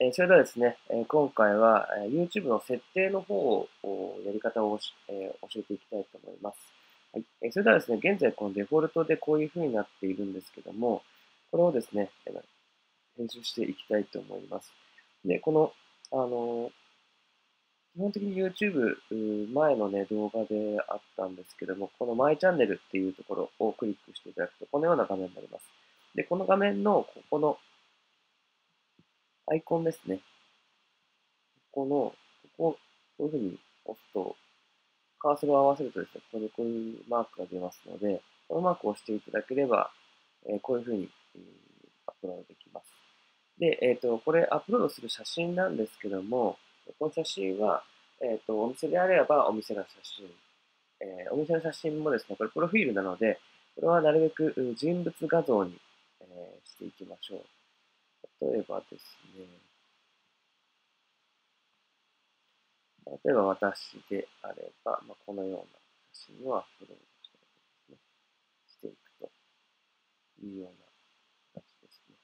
え、それではですね、え、今回は、え、YouTube の設定の方をやり方を、え、教えていきたいと思います。はい。え、それではですね、現在このデフォルトでこういう風になっているんですけども、これをですね、編集していきたいと思います。で、この、あの基本的に YouTube 前のね、動画であったんですけども、この My Channel っていうところをクリックしていただくと、このような画面になります。で、この画面のここのアイコンですね。ここの、ここ、こういうふうに押すと、カーソルを合わせるとですね、ここにこういうマークが出ますので、このマークを押していただければ、えー、こういうふうに、えー、アップロードできます。で、えっ、ー、と、これアップロードする写真なんですけども、この写真は、えっ、と、お店であればお店の写真、えお店の写真もですね、これプロフィールなので、これはなるべく人物画像に、えしていきましょう。例えばですね、例えば私であれば、まあ、このような写真をアップロードしてですね、していくというような形ですね。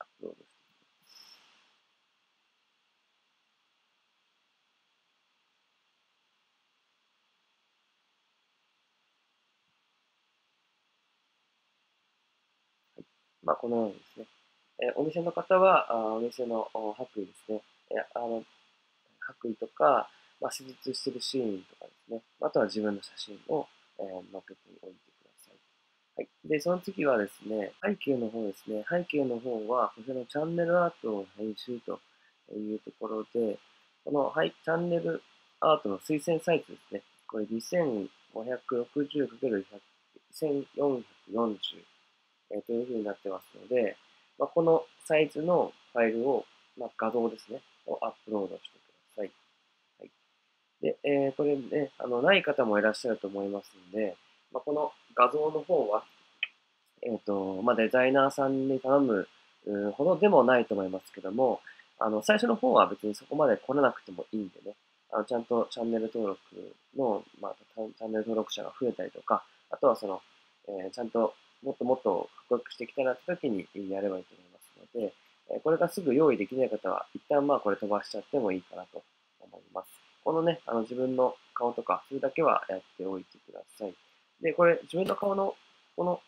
アップロードしていきます。はい。まあ、このようにですね、えお店の方は、あお店の白衣ですね。あの白衣とか、まあ、施術してるシーンとかですね。あとは自分の写真を、えー、載けておいてください。はい。で、その次はですね、背景の方ですね。背景の方は、こちらのチャンネルアートを編集というところで、この、はい、チャンネルアートの推薦サイトですね。これ 2560×1440、えー、というふうになってますので、まあ、このサイズのファイルを、まあ、画像ですね、をアップロードしてください。はい。で、えー、これね、あの、ない方もいらっしゃると思いますので、まあ、この画像の方は、えっ、ー、と、まあ、デザイナーさんに頼むほどでもないと思いますけども、あの、最初の方は別にそこまで来れなくてもいいんでね、あのちゃんとチャンネル登録の、まあ、チャンネル登録者が増えたりとか、あとはその、えー、ちゃんともっともっとかっこよくしていきたいなって時にやればいいと思いますので、えこれがすぐ用意できない方は、一旦まあこれ飛ばしちゃってもいいかなと思います。このね、あの自分の顔とか、それだけはやっておいてください。で、これ自分の顔のこの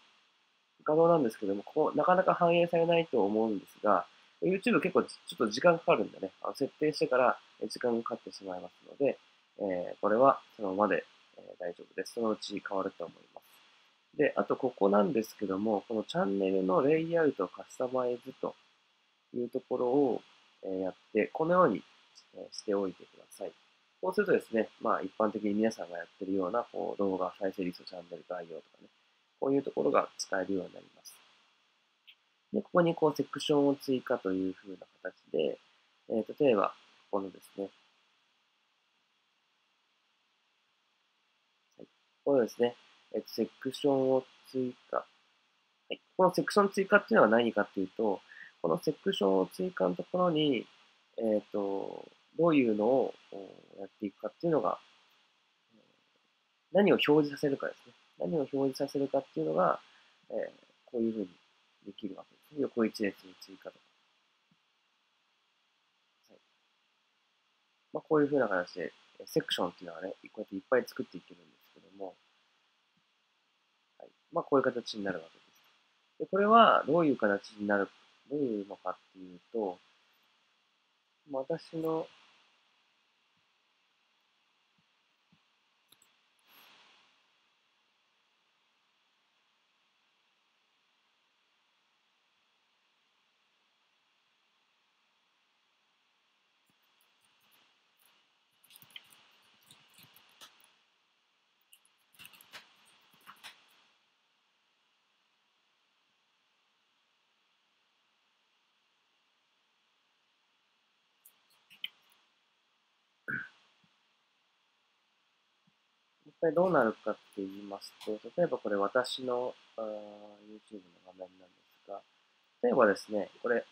画像なんですけども、ここなかなか反映されないと思うんですが、YouTube 結構ちょっと時間かかるんでね、あの設定してから時間がかかってしまいますので、えー、これはそのままで、え、大丈夫です。そのうち変わると思います。で、あとここなんですけども、このチャンネルのレイアウト、カスタマイズというところをやって、このようにしておいてください。こうするとですね、まあ一般的に皆さんがやってるようなこう動画再生リスト、チャンネル概要とかね、こういうところが使えるようになります。で、ここにこうセクションを追加という風な形で、えー、例えば、このですね、はい、これですね、えっと、セクションを追加。はい。このセクション追加っていうのは何かっていうと、このセクションを追加のところに、えっ、ー、と、どういうのをやっていくかっていうのが、何を表示させるかですね。何を表示させるかっていうのが、えー、こういうふうにできるわけですね。横一列に追加とか。はいまあ、こういうふうな形で、セクションっていうのはね、こうやっていっぱい作っていけるんです、まあ、こういう形になるわけです。で、これはどういう形になる、どういうのかっていうと、私のこれどうなるかって言いますと、例えばこれ私のあ YouTube の画面なんですが、例えばですね、これ、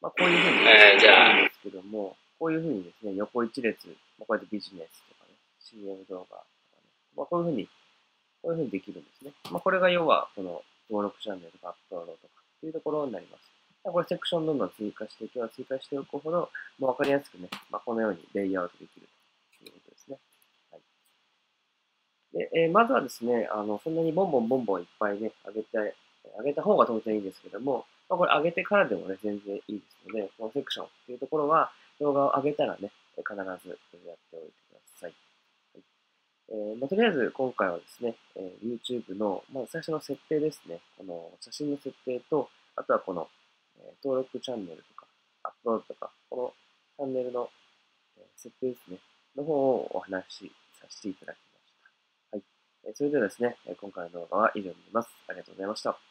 まあ、こういうふうにえー、じゃあ。ですけども、こういうふうにですね、横一列、まあ、こうやってビジネスとかね、CM 動画とかね、まあ、こういうふうに、こういうふうにできるんですね。まあ、これが要は、この登録チャンネルとかアップロードとかっていうところになります。これセクションどんどん追加していけば追加しておくほど、まあ、わかりやすくね、まあ、このようにレイアウトできるということですね。はい。えー、まずはですね、あの、そんなにボンボンボンボンいっぱいね、上げて、上げた方が当然いいんですけども、まあ、これ上げてからでもね、全然いいですので、このセクションっていうところは、動画を上げたらね、必ずやっておいてください。はいえーまあ、とりあえず今回はですね、えー、YouTube の、まず最初の設定ですね。この写真の設定と、あとはこの、えー、登録チャンネルとか、アップロードとか、このチャンネルの、え、設定ですね、の方をお話しさせていただきました。はい。えー、それではですね、今回の動画は以上になります。ありがとうございました。